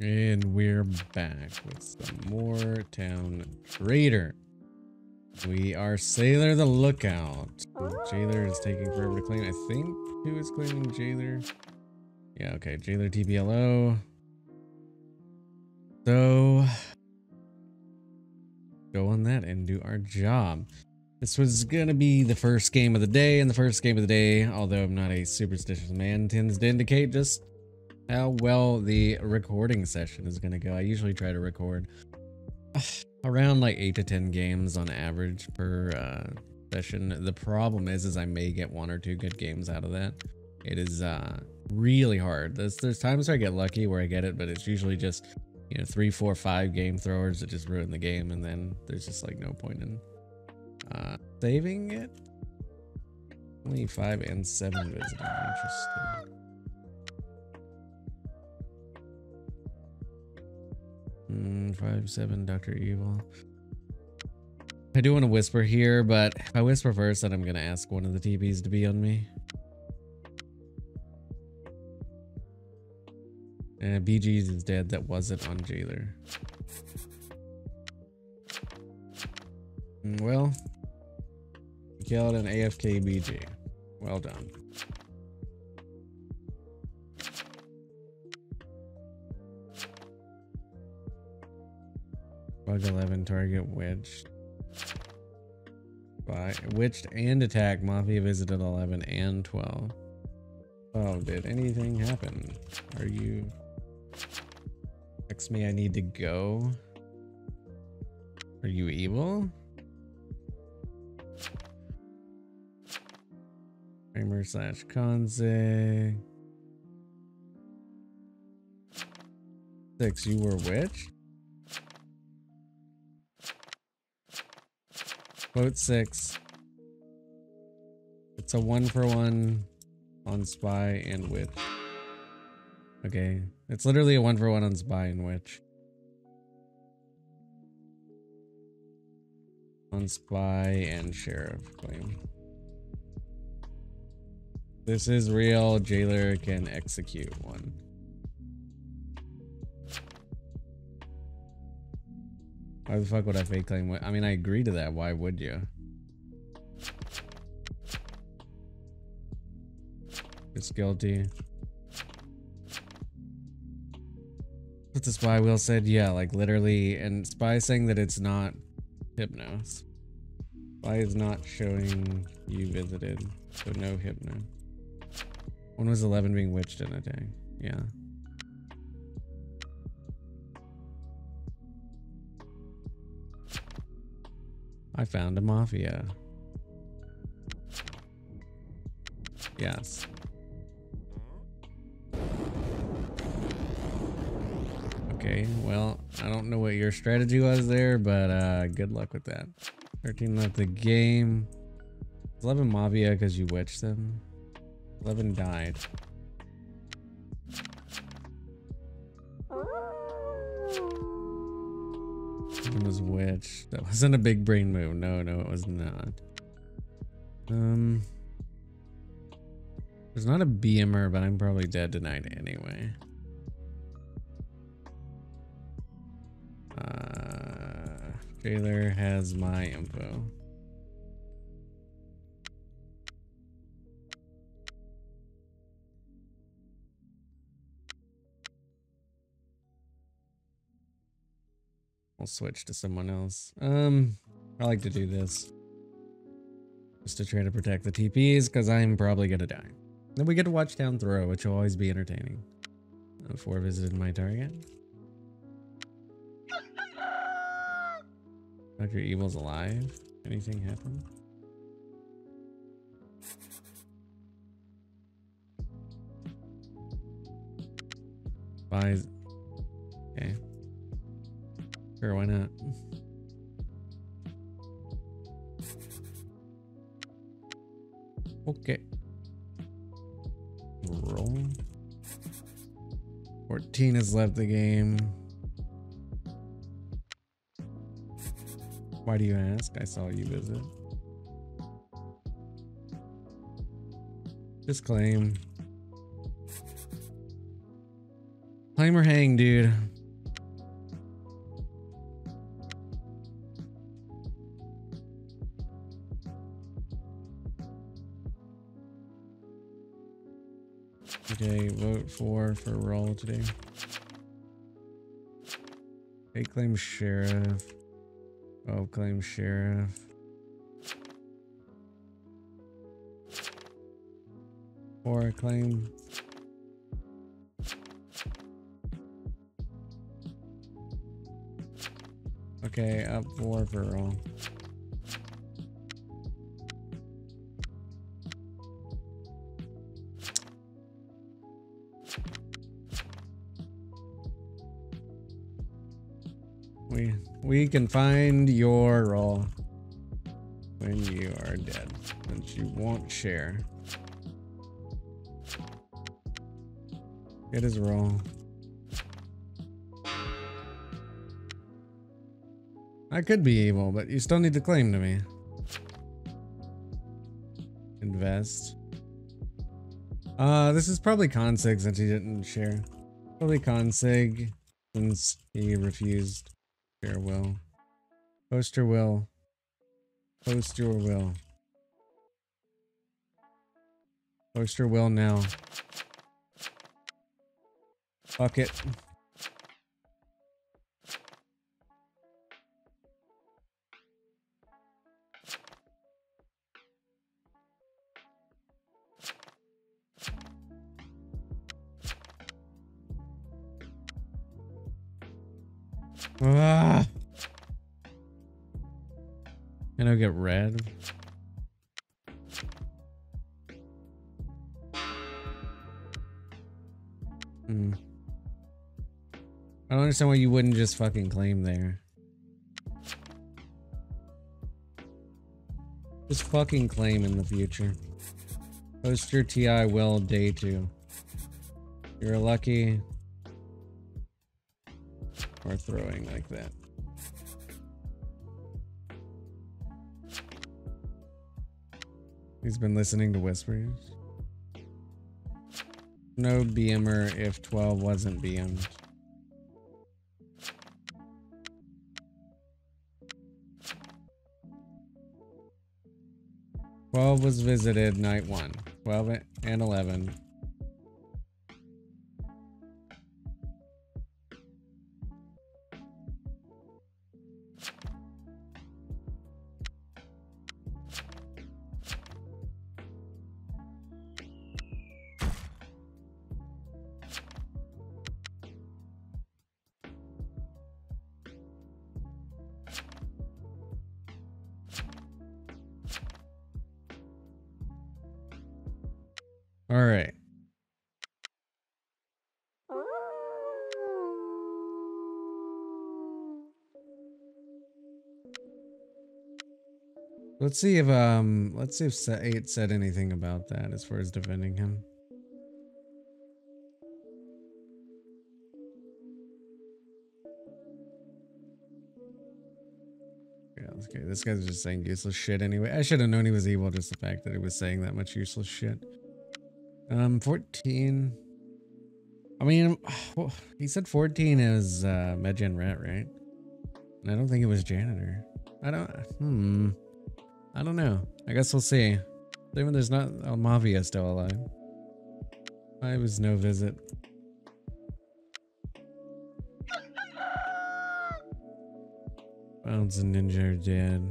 And we're back with some more Town Traitor. We are Sailor the Lookout. Jailer is taking forever to claim. I think who is claiming Jailer? Yeah, okay. Jailer TPLO. So go on that and do our job. This was gonna be the first game of the day, and the first game of the day, although I'm not a superstitious man, tends to indicate just how well the recording session is gonna go. I usually try to record around like eight to ten games on average per uh, session. The problem is, is I may get one or two good games out of that. It is uh, really hard. There's there's times where I get lucky where I get it, but it's usually just you know three, four, five game throwers that just ruin the game, and then there's just like no point in uh, saving it? Only five and seven visiting. Interesting. Five, seven, Dr. Evil. I do want to whisper here, but if I whisper first, then I'm going to ask one of the TBs to be on me. And BG's is dead. That wasn't on Jailer. Mm, well, killed an AFK BG. Well done. Bug 11 target witched. By witched and attack. Mafia visited 11 and 12. Oh, did anything happen? Are you... Text me I need to go? Are you evil? Framer slash Conze. Six, you were which? Quote six. It's a one for one on spy and witch. Okay. It's literally a one for one on spy and witch. On spy and sheriff claim. This is real. Jailer can execute one. Why the fuck would I fake claim? I mean, I agree to that. Why would you? It's guilty. But the spy wheel said, yeah, like literally, and spy saying that it's not hypnos. Spy is not showing you visited, so no hypno. When was 11 being witched in a day? Yeah. I found a mafia. Yes. Okay, well, I don't know what your strategy was there, but uh, good luck with that. 13 left the game. 11 Mafia because you witched them. 11 died. That wasn't a big brain move. No, no, it was not. Um, there's not a BMer, but I'm probably dead tonight anyway. Uh, Jailer has my info. I'll switch to someone else. Um, I like to do this. Just to try to protect the TPs, because I'm probably gonna die. Then we get to watch down throw, which will always be entertaining. Before visited my target. Dr. Evil's alive. Anything happen? Spies. Okay. Sure, why not? Okay. Roll. 14 has left the game. Why do you ask? I saw you visit. Disclaim. Claim or hang, dude. Okay, vote for for roll today. Okay, claim sheriff. Oh, claim sheriff. Or claim. Okay, up four for roll. We can find your role when you are dead, since you won't share. It is wrong. I could be evil, but you still need to claim to me. Invest. Uh, this is probably Consig since he didn't share. Probably Consig since he refused. Share will. Post your will. Post your will. Post your will now. Fuck it. Ah. Can I get red? Hmm. I don't understand why you wouldn't just fucking claim there. Just fucking claim in the future. Post your TI well day two. You're lucky. Or throwing like that. He's been listening to whispers. No BMer if 12 wasn't BM'd. 12 was visited night 1. 12 and 11. All right. Let's see if um let's see if 8 said anything about that as far as defending him. Yeah, okay, this guy's just saying useless shit anyway. I should have known he was evil, just the fact that he was saying that much useless shit. Um, 14. I mean, well, he said 14 is uh, Medgen Rat, right? And I don't think it was Janitor. I don't, hmm. I don't know. I guess we'll see. Even there's not a Mafia still alive. I was no visit. Bounds and Ninja are dead.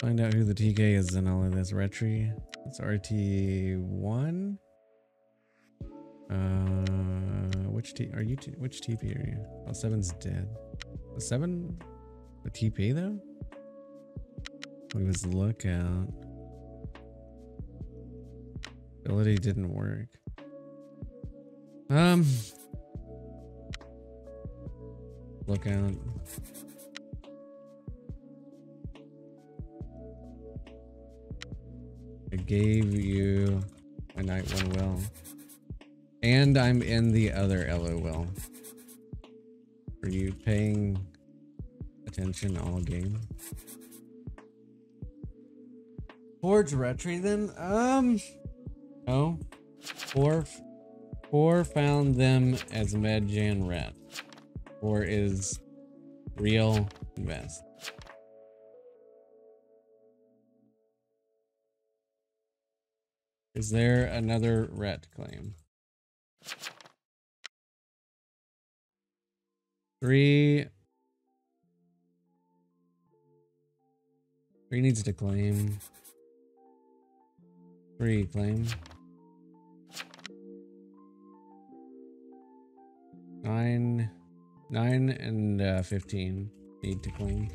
Find out who the TK is in all of this. Retri. It's RT1. Uh, which T are you? T which TP are you? Oh, seven's dead. Was seven a TP though? He was lookout. Ability didn't work. Um, lookout. Gave you a night one will. And I'm in the other LOL. Are you paying attention all game? Forge Retry then? Um, no. Four. Four found them as Med Jan Ret. Four is real invest. Is there another ret claim? Three. Three needs to claim. Three claim. Nine. Nine and uh, 15 need to claim.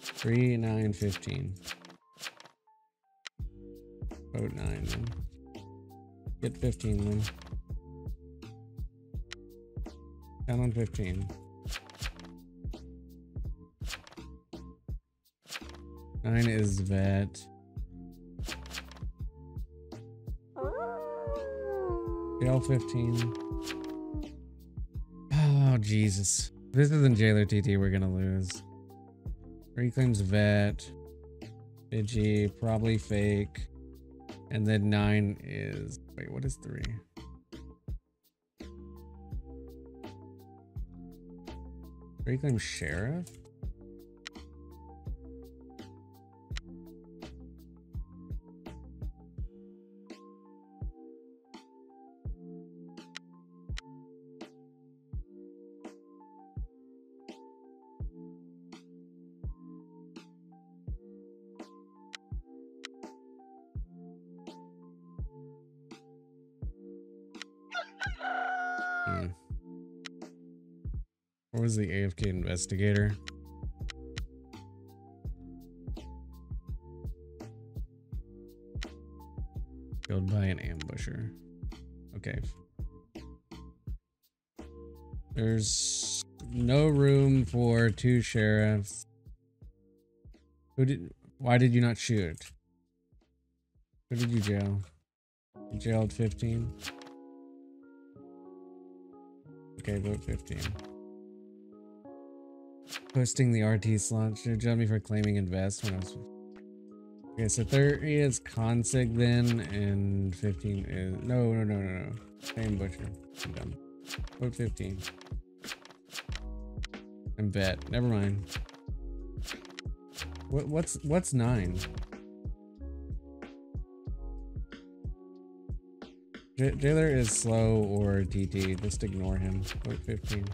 Three, nine, 15. Vote nine then. Get 15 then. Down on 15. Nine is vet. Jail 15. Oh, Jesus. If this isn't Jailer TT, we're gonna lose. Reclaims vet. Digi, probably fake. And then nine is, wait, what is three? Reclaim sheriff? What was the AFK investigator? Killed by an ambusher. Okay. There's no room for two sheriffs. Who did why did you not shoot? Who did you jail? You jailed 15? Okay, vote 15. Posting the RT slot. Should judge me for claiming invest when I was. Okay, so 30 is Consig then, and 15 is. No, no, no, no, no. Same Butcher. I'm dumb. Vote 15. And bet. Never mind. What, what's what's nine? J Jailer is slow or TT. Just ignore him. Vote 15.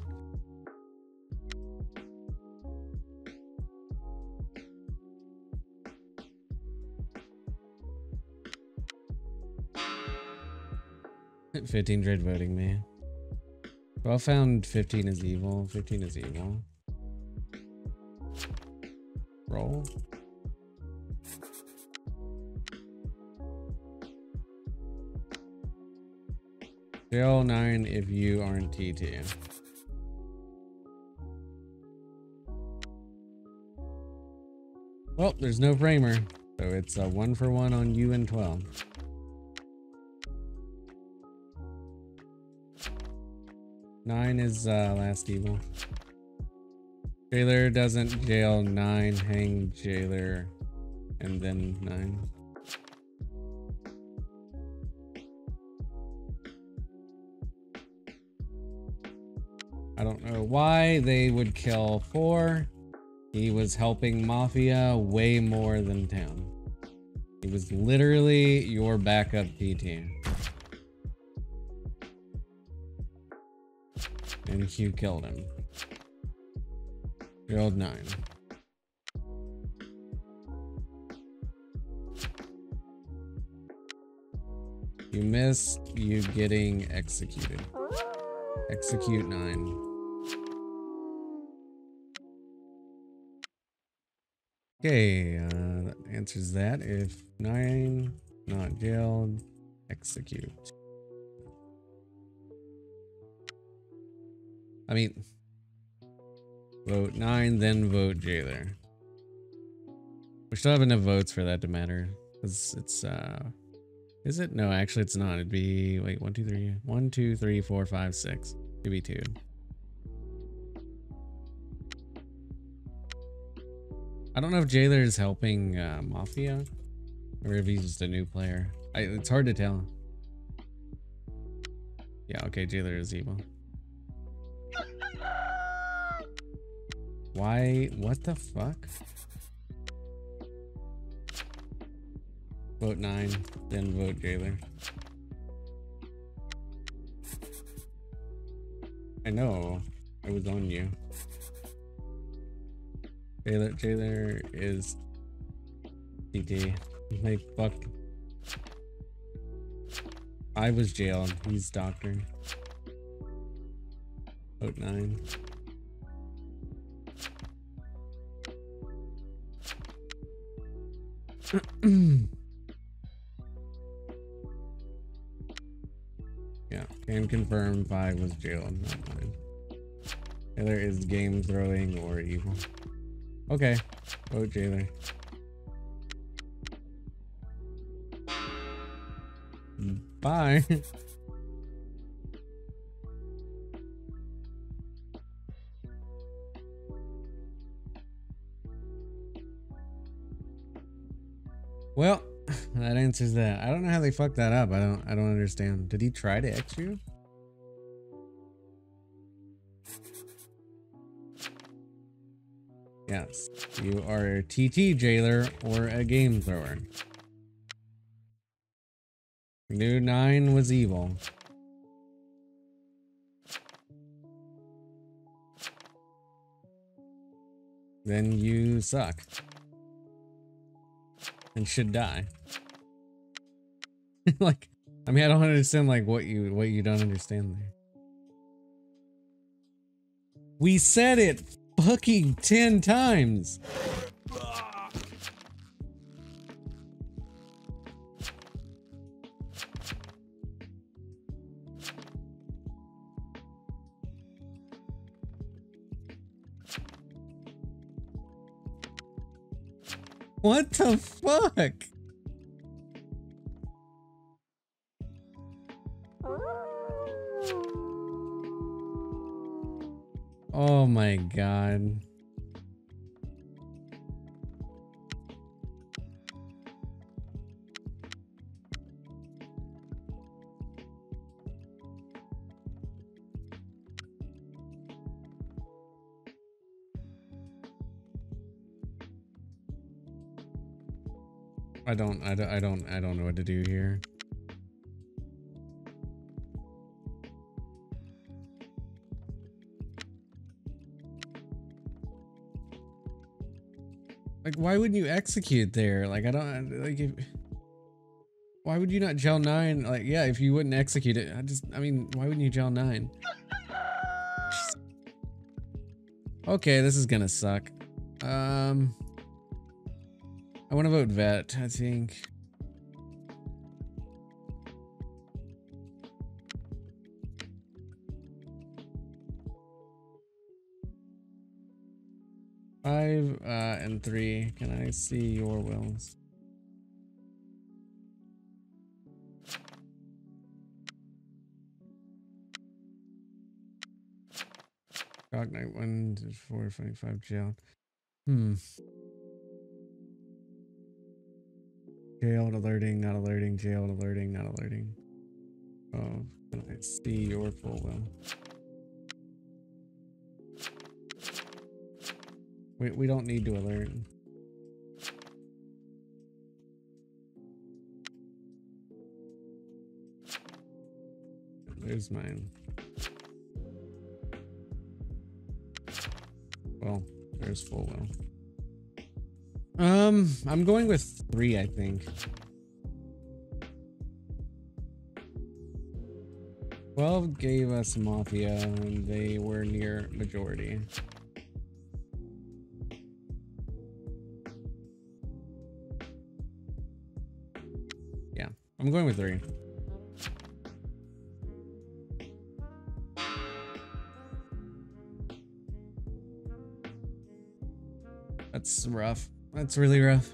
Fifteen dread voting me. Well found 15 is evil. 15 is evil. Roll. Jail 9 if you aren't TT. Well, there's no framer, so it's a one for one on you and 12. Nine is uh, last evil. Jailer doesn't jail nine, hang jailer, and then nine. I don't know why they would kill four. He was helping Mafia way more than town. He was literally your backup T team. And Hugh killed him. Killed nine. You missed you getting executed. Execute nine. Okay, uh, that answers that. If nine not jailed, execute. I mean, vote nine, then vote jailer. We still have enough votes for that to matter. Because it's, uh, is it? No, actually it's not. It'd be, wait, one, two, three, one, two, three, four, five, six. It'd be two. I don't know if Jailer is helping uh, Mafia or if he's just a new player. I, it's hard to tell. Yeah, okay, jailer is evil. Why? What the fuck? Vote 9, then vote jailer. I know. I was on you. Jailer, jailer is TT. Like, fuck. I was jailed. He's doctor. Vote 9. yeah, can confirm five was jailed, not mine. Is game throwing or evil. Okay, vote jailer. Bye. answers that. I don't know how they fucked that up. I don't I don't understand. Did he try to X you? Yes, you are a TT jailer or a game thrower. New 9 was evil. Then you suck. And should die. like, I mean, I don't understand like what you what you don't understand there. We said it fucking 10 times. What the fuck? God. I don't, I don't, I don't, I don't know what to do here. Like, why wouldn't you execute there? Like, I don't, like, if, why would you not gel 9? Like, yeah, if you wouldn't execute it, I just, I mean, why wouldn't you gel 9? Okay, this is gonna suck. Um... I want to vote vet, I think. Five uh, and three. Can I see your wills? Dog night one to four, twenty-five jail. Hmm. Jailed alerting, not alerting, jailed alerting, not alerting. Oh, can I see your full will? We, we don't need to alert. There's mine. Well, there's full will. Um, I'm going with three, I think. Twelve gave us Mafia, and they were near majority. I'm going with three. That's rough. That's really rough.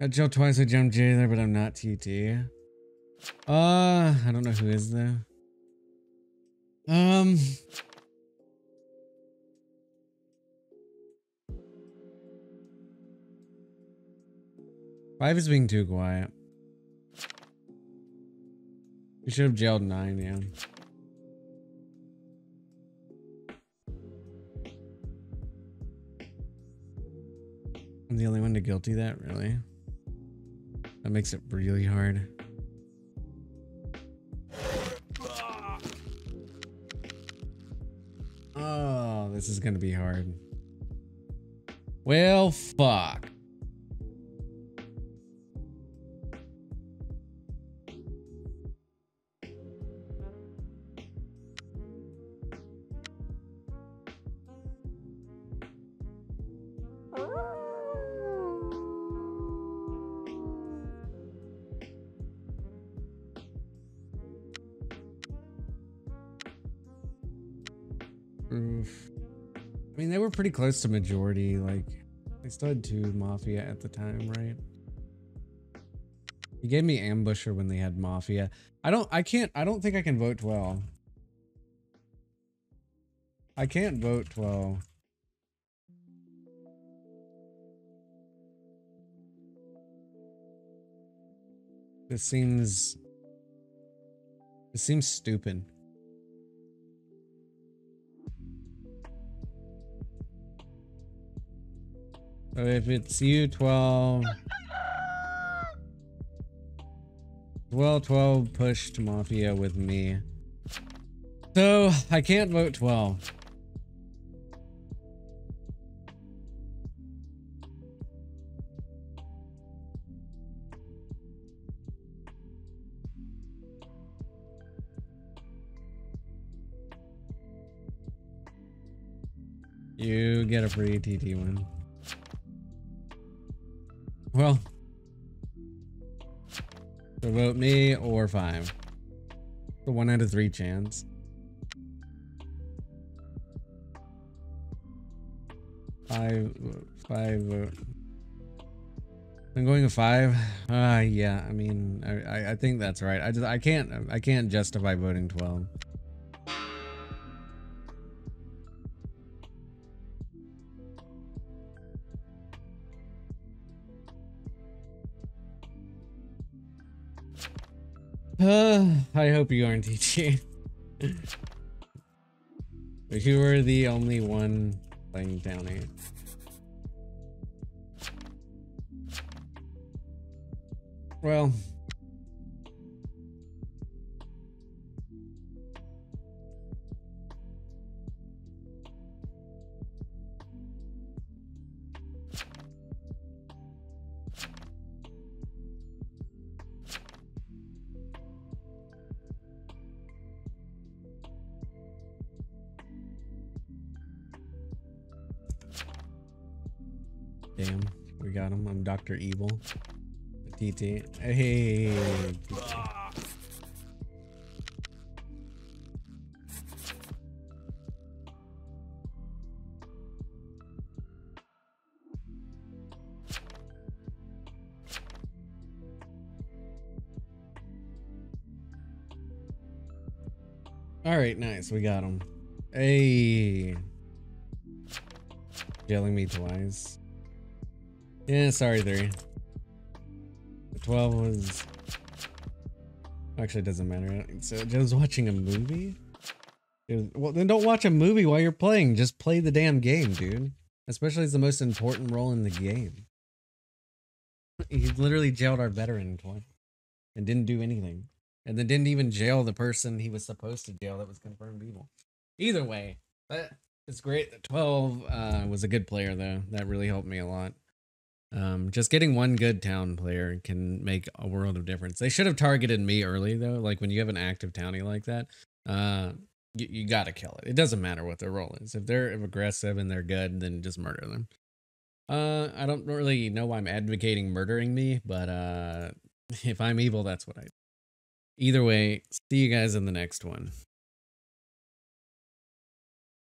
I jumped twice, I jumped there, but I'm not TT. Uh, I don't know who is there. Um. Five is being too quiet. We should have jailed nine, yeah. I'm the only one to guilty that, really? That makes it really hard. This is gonna be hard. Well, fuck. Oof. I mean, they were pretty close to majority. Like, they still had two Mafia at the time, right? He gave me Ambusher when they had Mafia. I don't, I can't, I don't think I can vote 12. I can't vote 12. This seems, this seems stupid. So if it's you, 12. Well, 12 pushed Mafia with me. So I can't vote 12. You get a free TT one. Well, so vote me or five. The one out of three chance. Five, five vote. I'm going to five. Uh, yeah. I mean, I, I think that's right. I just, I can't, I can't justify voting 12. Uh, I hope you aren't TT. you were the only one playing down Downey. Well, Damn, we got him. I'm Dr. Evil. TT. Hey. All right, nice. We got him. Hey. Yelling me twice. Yeah, sorry, three. The 12 was... Actually, it doesn't matter. So, Joe's watching a movie? well, then don't watch a movie while you're playing. Just play the damn game, dude. Especially as the most important role in the game. He literally jailed our veteran twice. And didn't do anything. And then didn't even jail the person he was supposed to jail that was confirmed evil. Either way, that it's great. 12 uh, was a good player, though. That really helped me a lot. Um, just getting one good town player can make a world of difference. They should have targeted me early though. Like when you have an active townie like that, uh, you, you got to kill it. It doesn't matter what their role is. If they're aggressive and they're good, then just murder them. Uh, I don't really know why I'm advocating murdering me, but uh, if I'm evil, that's what I. Either way, see you guys in the next one.